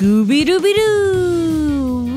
Scooby Dooby Doo!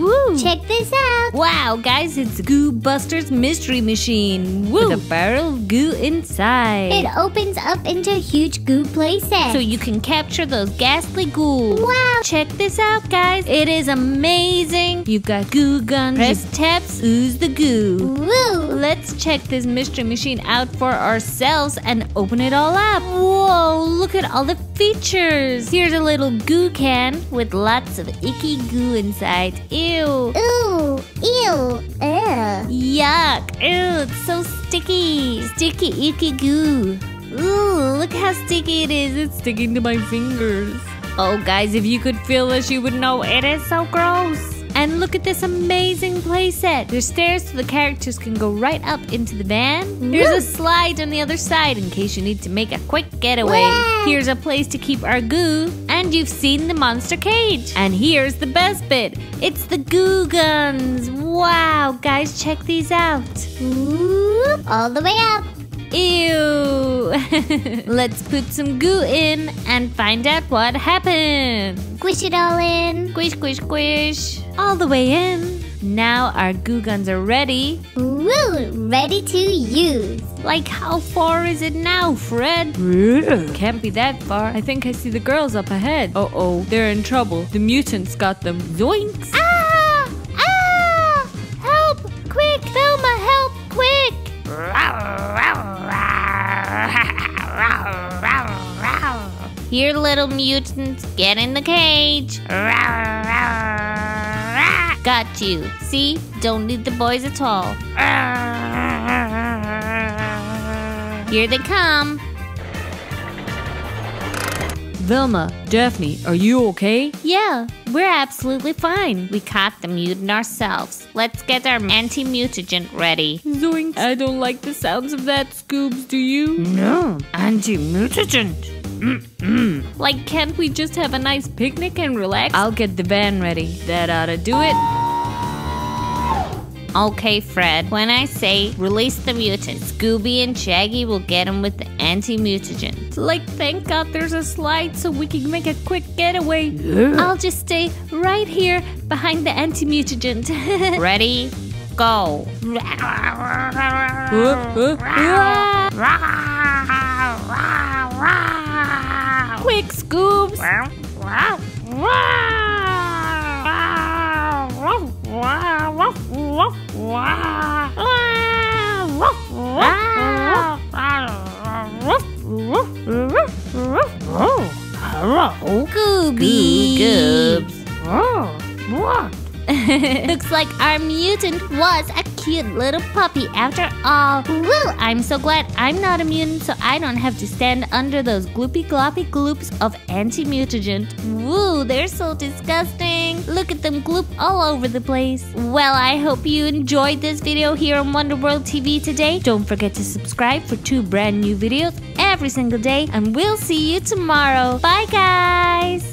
Woo! Check this out. Wow, guys, it's Goo Buster's Mystery Machine Woo! with a barrel of goo inside. It opens up into a huge goo playset. so you can capture those ghastly ghouls. Wow. Check this out, guys. It is amazing. You've got goo guns. Press taps, ooze the goo. Woo! Let's check this mystery machine out for ourselves and open it all up. Whoa, look at all the features. Here's a little goo can with lots of icky goo inside. Ew. Ooh, ew, ugh. Yuck. Ew, it's so sticky. Sticky, icky goo. Ooh, look how sticky it is. It's sticking to my fingers. Oh, guys, if you could feel this, you would know it is so gross. And look at this amazing playset. There's stairs so the characters can go right up into the van. There's a slide on the other side in case you need to make a quick getaway. Here's a place to keep our goo. And you've seen the monster cage. And here's the best bit. It's the goo guns. Wow, guys, check these out. Whoop, all the way up. Ew. Let's put some goo in and find out what happened. Squish it all in. Squish, squish, squish. All the way in. Now our goo guns are ready. Woo, ready to use. Like, how far is it now, Fred? Can't be that far. I think I see the girls up ahead. Uh oh, they're in trouble. The mutants got them. Zoinks! Ah! Ah! Help! Quick, Velma, help! Quick! Here, little mutants, get in the cage. Got you. See? Don't need the boys at all. Here they come. Velma, Daphne, are you okay? Yeah, we're absolutely fine. We caught the mutant ourselves. Let's get our anti-mutagen ready. Zoinks. I don't like the sounds of that, Scoobs, do you? No, anti-mutagen. Like, can't we just have a nice picnic and relax? I'll get the van ready. That ought to do it. Okay, Fred. When I say release the mutants, Gooby and Shaggy will get him with the anti-mutagen. Like, thank God there's a slide so we can make a quick getaway. I'll just stay right here behind the anti-mutagen. Ready? Go. Quick, Scoobs. Oh, hello. Scooby. Goobs. Oh? Looks like our mutant was a cute little puppy after all. Woo! I'm so glad I'm not a mutant so I don't have to stand under those gloopy gloppy gloops of anti-mutagen. Woo! They're so disgusting. Look at them gloop all over the place. Well, I hope you enjoyed this video here on Wonder World TV today. Don't forget to subscribe for two brand new videos every single day and we'll see you tomorrow. Bye guys!